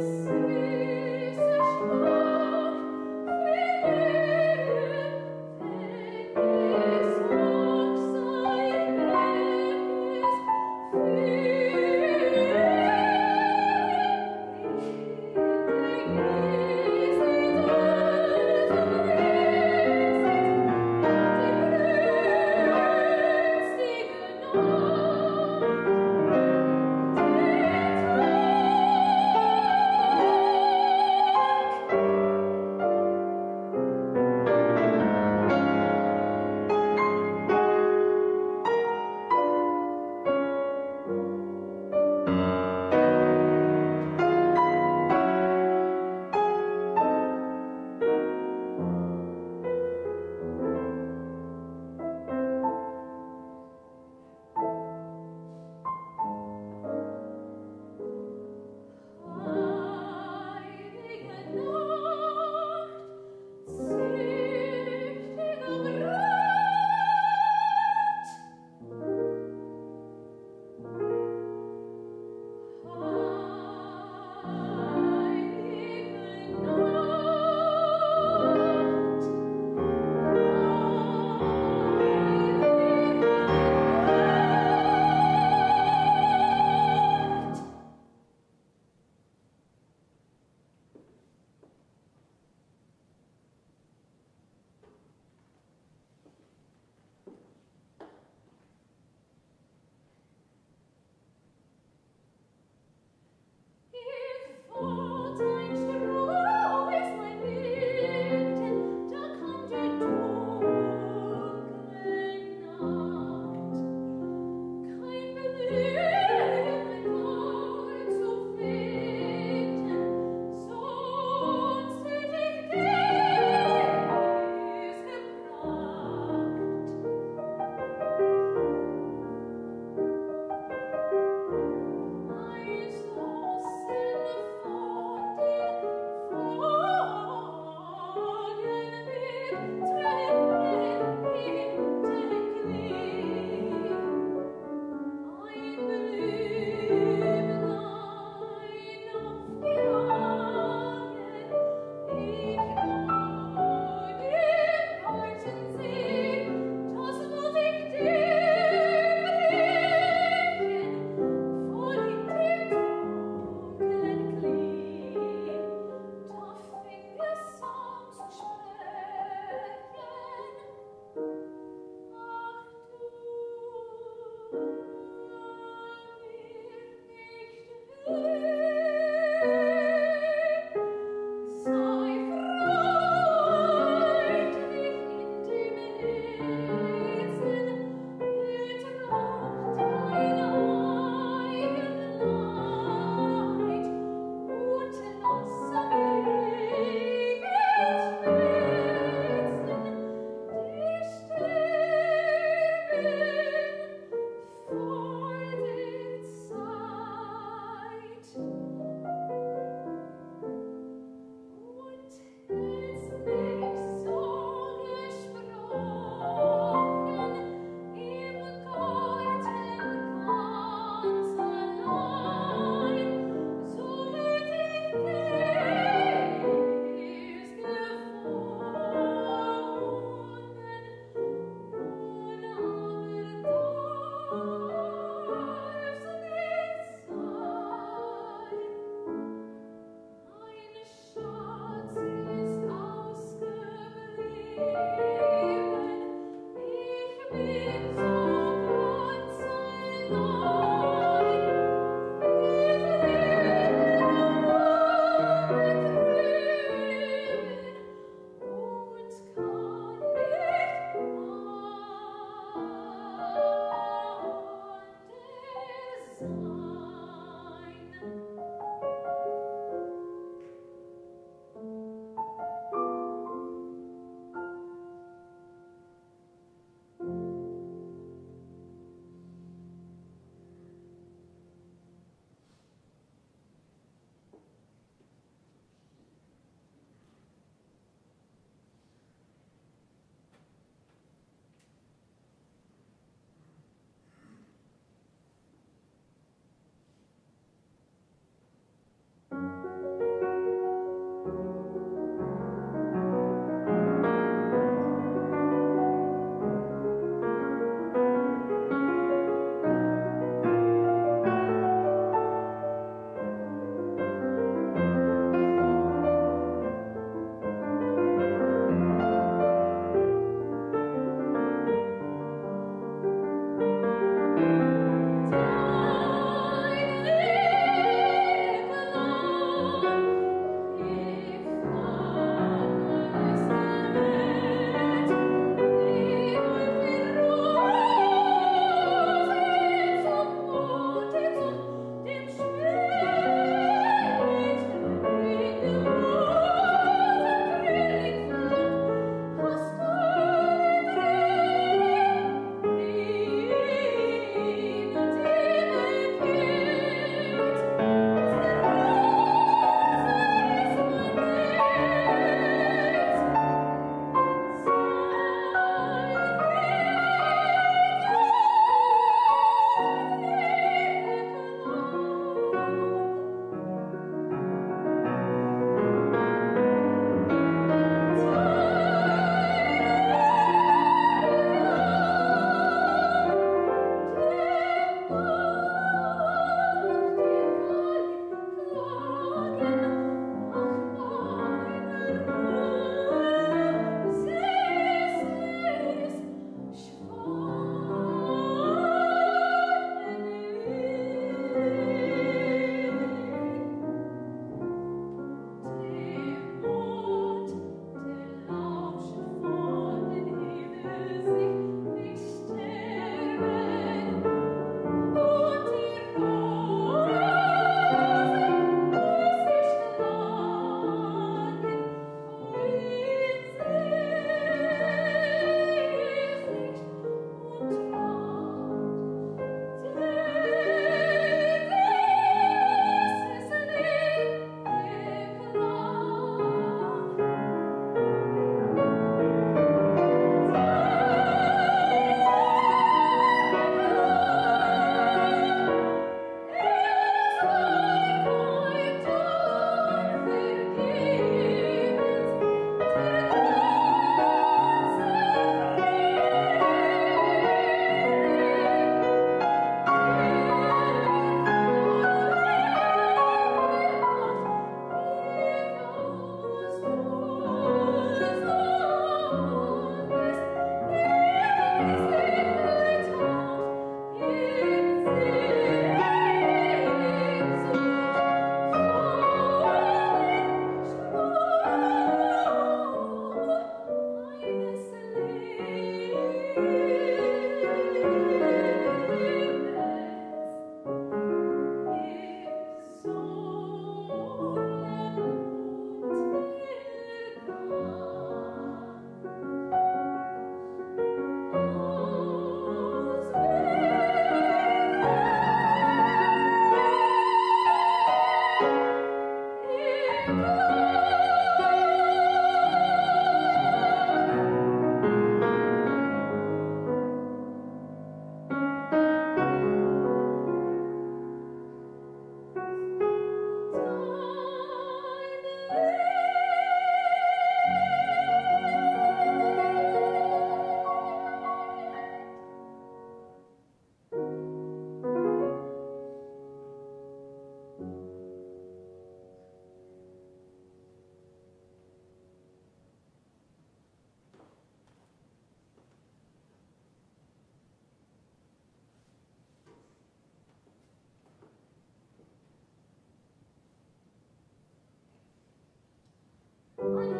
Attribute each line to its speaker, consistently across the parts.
Speaker 1: sweet.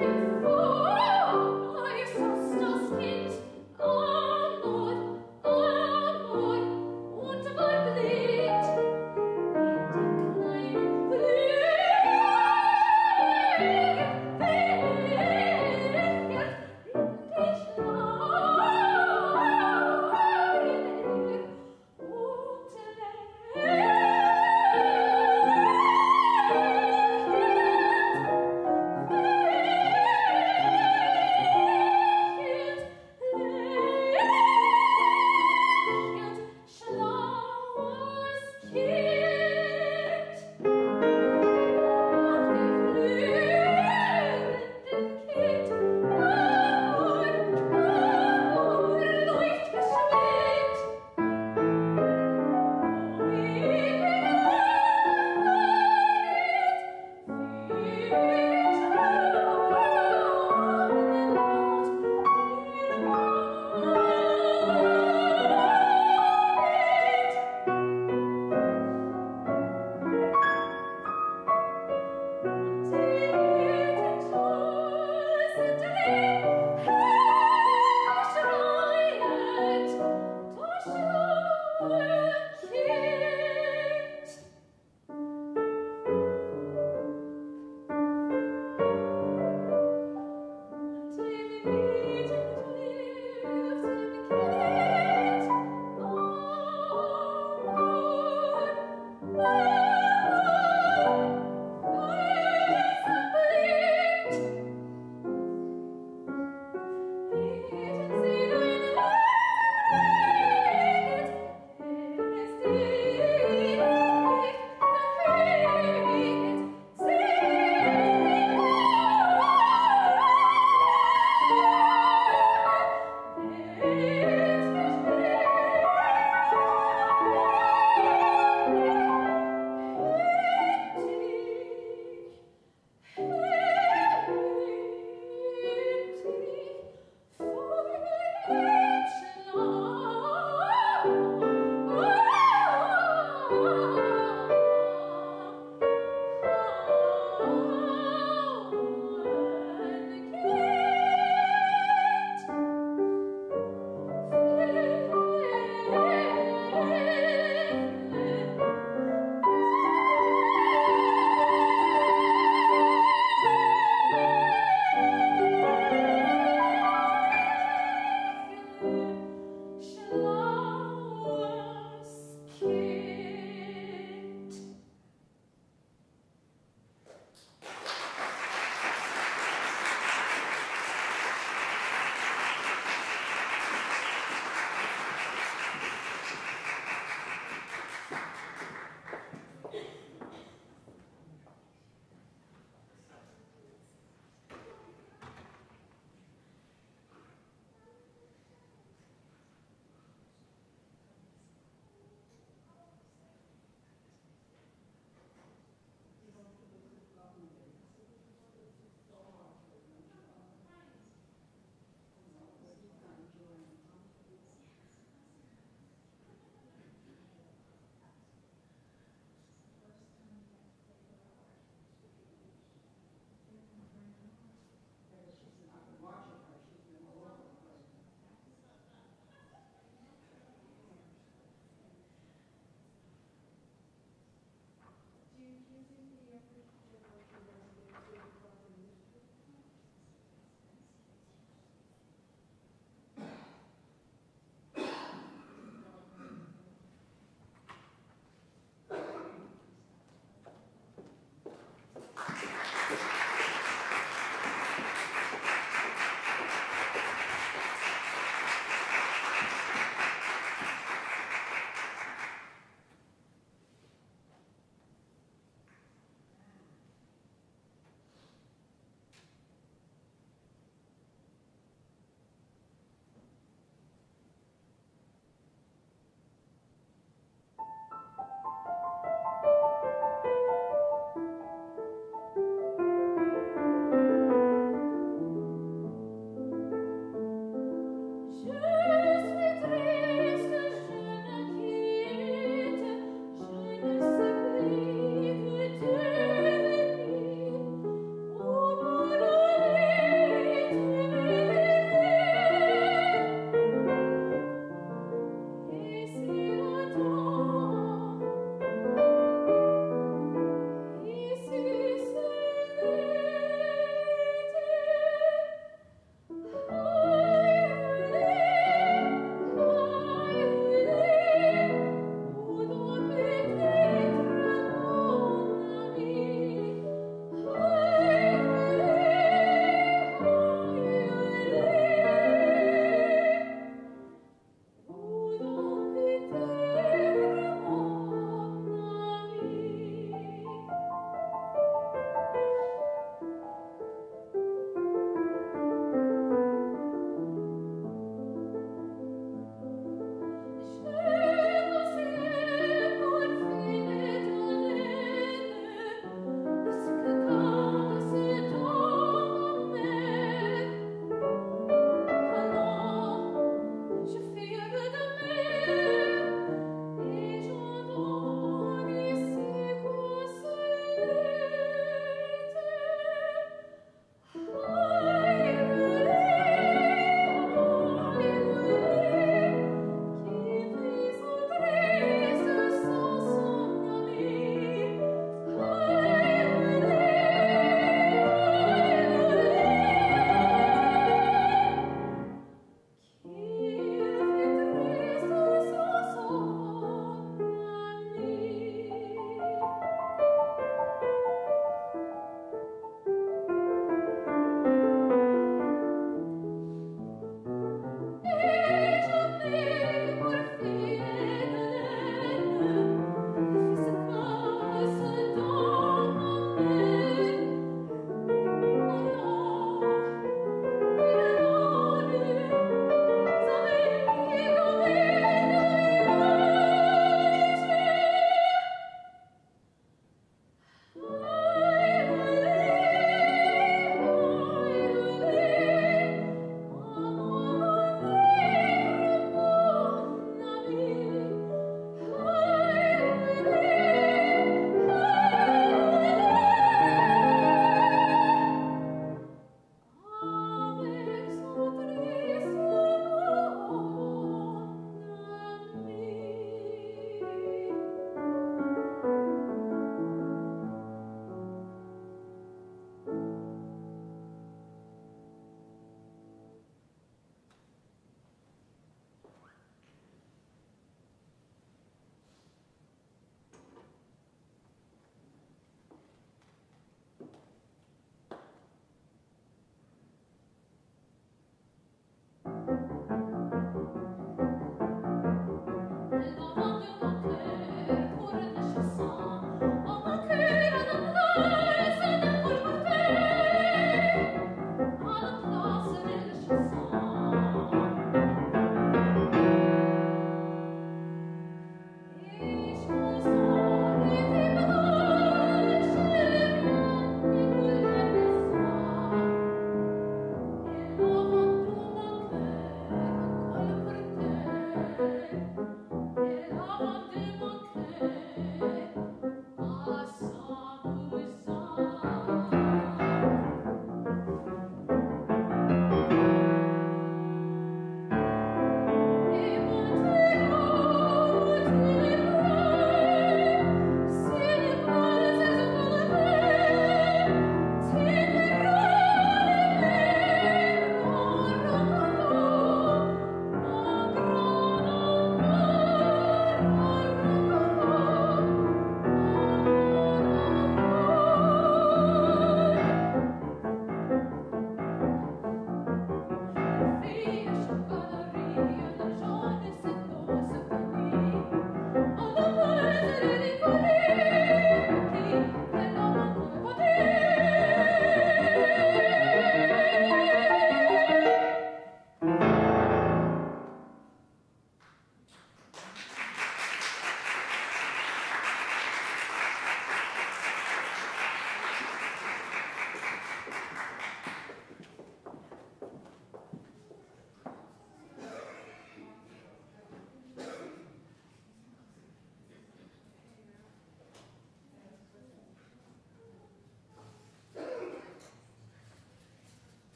Speaker 1: Amen.